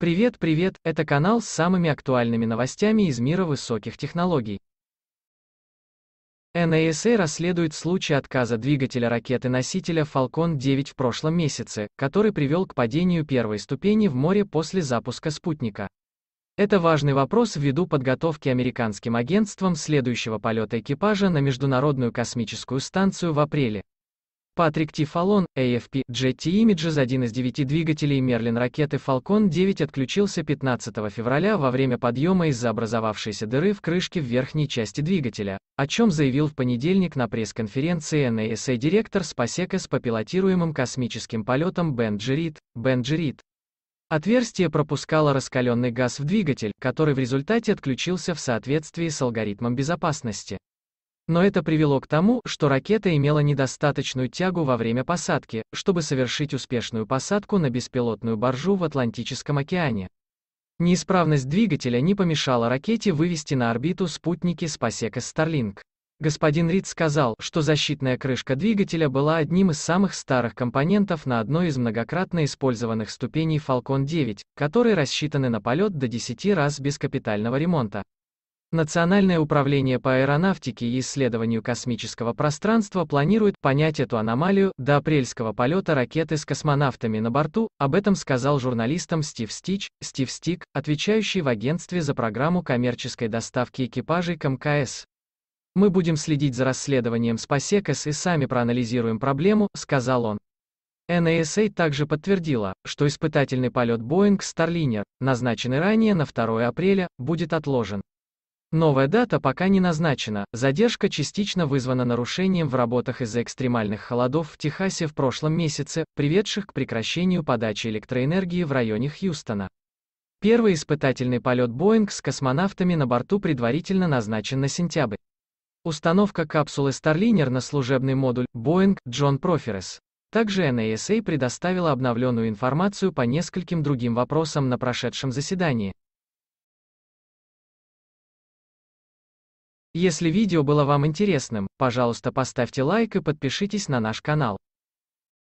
Привет, привет, это канал с самыми актуальными новостями из мира высоких технологий. НАСА расследует случай отказа двигателя ракеты-носителя Falcon 9 в прошлом месяце, который привел к падению первой ступени в море после запуска спутника. Это важный вопрос ввиду подготовки американским агентством следующего полета экипажа на Международную космическую станцию в апреле. Патрик Т. Фалон, AFP, Jet Images, один из девяти двигателей Merlin ракеты Falcon 9 отключился 15 февраля во время подъема из-за образовавшейся дыры в крышке в верхней части двигателя, о чем заявил в понедельник на пресс-конференции NASA директор Спасека с попилотируемым космическим полетом Бен Джерит, Бен Джерит. Отверстие пропускало раскаленный газ в двигатель, который в результате отключился в соответствии с алгоритмом безопасности. Но это привело к тому, что ракета имела недостаточную тягу во время посадки, чтобы совершить успешную посадку на беспилотную баржу в Атлантическом океане. Неисправность двигателя не помешала ракете вывести на орбиту спутники Спасека Starlink. Господин Рид сказал, что защитная крышка двигателя была одним из самых старых компонентов на одной из многократно использованных ступеней Falcon 9, которые рассчитаны на полет до 10 раз без капитального ремонта. Национальное управление по аэронавтике и исследованию космического пространства планирует понять эту аномалию до апрельского полета ракеты с космонавтами на борту, об этом сказал журналистам Стив Стич, Стив Стик, отвечающий в агентстве за программу коммерческой доставки экипажей КМКС. «Мы будем следить за расследованием Спасекас и сами проанализируем проблему», — сказал он. NASA также подтвердила, что испытательный полет Boeing Starliner, назначенный ранее на 2 апреля, будет отложен. Новая дата пока не назначена, задержка частично вызвана нарушением в работах из-за экстремальных холодов в Техасе в прошлом месяце, приведших к прекращению подачи электроэнергии в районе Хьюстона. Первый испытательный полет Boeing с космонавтами на борту предварительно назначен на сентябрь. Установка капсулы Starliner на служебный модуль Boeing John Proferes. Также NASA предоставила обновленную информацию по нескольким другим вопросам на прошедшем заседании. Если видео было вам интересным, пожалуйста поставьте лайк и подпишитесь на наш канал.